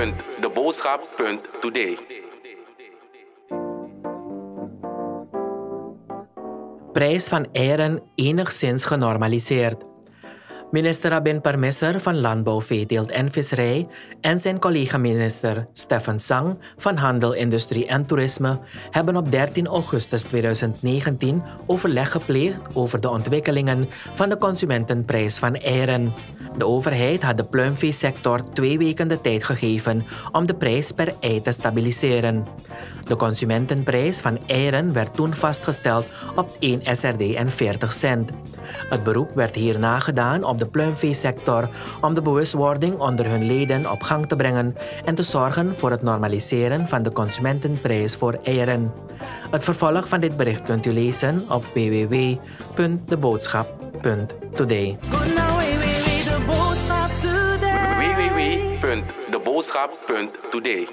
www.deboodschap.today. Prijs van eieren enigszins genormaliseerd. Minister Rabin Permisser van Landbouw, Veeteelt en Visserij en zijn collega-minister Stefan Sang van Handel, Industrie en Toerisme hebben op 13 augustus 2019 overleg gepleegd over de ontwikkelingen van de consumentenprijs van eieren. De overheid had de pluimveesector twee weken de tijd gegeven om de prijs per ei te stabiliseren. De consumentenprijs van eieren werd toen vastgesteld op 1 SRD en 40 cent. Het beroep werd hierna gedaan op de pluimveesector om de bewustwording onder hun leden op gang te brengen en te zorgen voor het normaliseren van de consumentenprijs voor eieren. Het vervolg van dit bericht kunt u lezen op www.deboodschap.today. www.deboodschap.today.